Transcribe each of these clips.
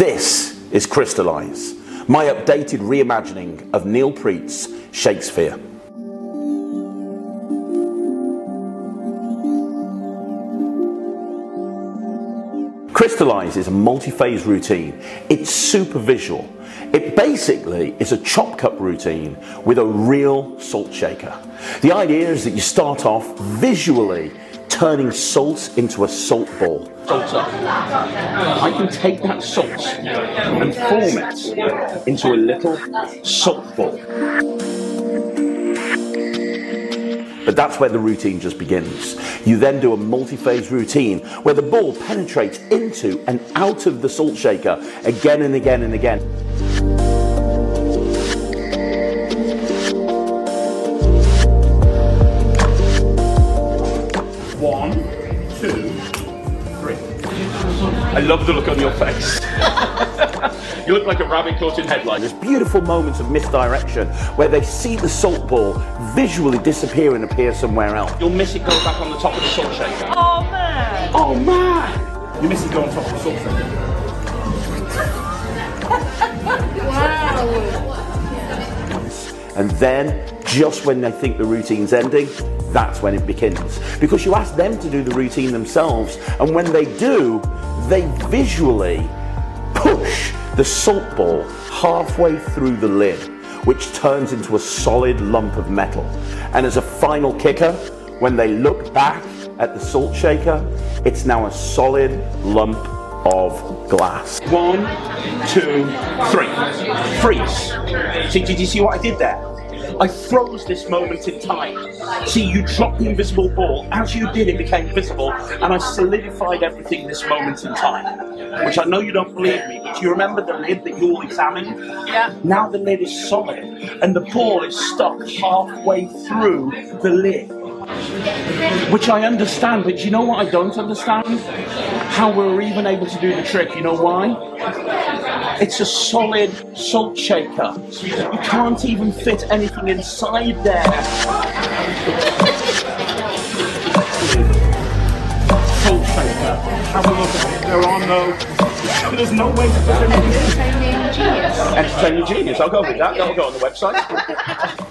This is Crystallise, my updated reimagining of Neil Preet's Shakespeare. Crystallise is a multi-phase routine. It's super visual. It basically is a chop cup routine with a real salt shaker. The idea is that you start off visually turning salt into a salt ball. I can take that salt and form it into a little salt ball. But that's where the routine just begins. You then do a multi-phase routine where the ball penetrates into and out of the salt shaker again and again and again. Love the look on your face. you look like a rabbit caught in headlights. There's beautiful moments of misdirection where they see the salt ball visually disappear and appear somewhere else. You'll miss it go back on the top of the salt shaker. Oh man! Oh man! You miss it go on top of the salt shaker. Wow! And then, just when they think the routine's ending, that's when it begins. Because you ask them to do the routine themselves, and when they do, they visually push the salt ball halfway through the lid, which turns into a solid lump of metal. And as a final kicker, when they look back at the salt shaker, it's now a solid lump of glass. One, two, three. Freeze. See, did you see what I did there? I froze this moment in time. See, you dropped the invisible ball. As you did, it became visible, and I solidified everything this moment in time. Which I know you don't believe me, but do you remember the lid that you all examined? Yeah. Now the lid is solid, and the ball is stuck halfway through the lid. Which I understand, but you know what I don't understand? How we were even able to do the trick. You know why? It's a solid salt shaker. You can't even fit anything inside there. Salt shaker. Have a look at it. There are no. There's no way to put anything in. Entertaining genius. I'll go with that. That'll go on the website.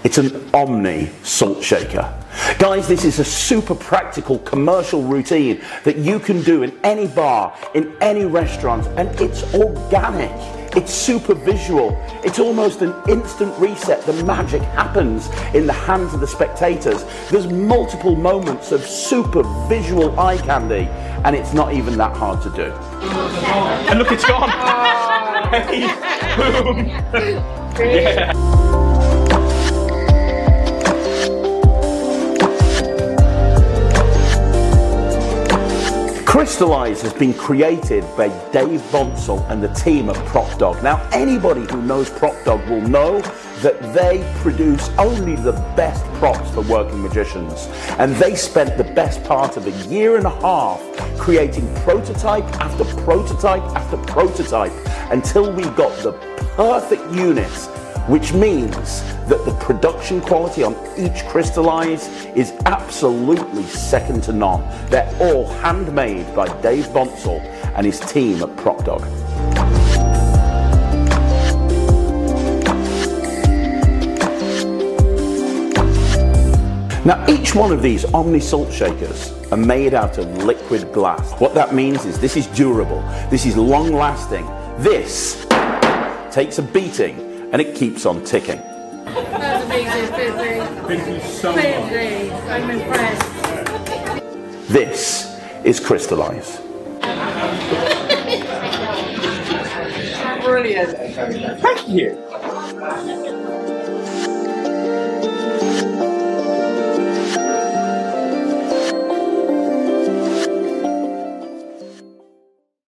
it's an Omni salt shaker. Guys, this is a super practical commercial routine that you can do in any bar, in any restaurant, and it's organic. It's super visual. It's almost an instant reset. The magic happens in the hands of the spectators. There's multiple moments of super visual eye candy, and it's not even that hard to do. And look, it's gone. Oh. Hey, boom. Yeah. Crystallise has been created by Dave Bonsall and the team at PropDog. Now, anybody who knows Prop Dog will know that they produce only the best props for working magicians. And they spent the best part of a year and a half creating prototype after prototype after prototype until we got the perfect units which means that the production quality on each Crystallise is absolutely second to none. They're all handmade by Dave Bonsall and his team at PropDog. Now, each one of these Omni salt shakers are made out of liquid glass. What that means is this is durable, this is long lasting, this takes a beating and it keeps on ticking. That's amazing, Fizzy. Thank you so Fizzy. I'm impressed. This is Crystallise. Brilliant. Thank you.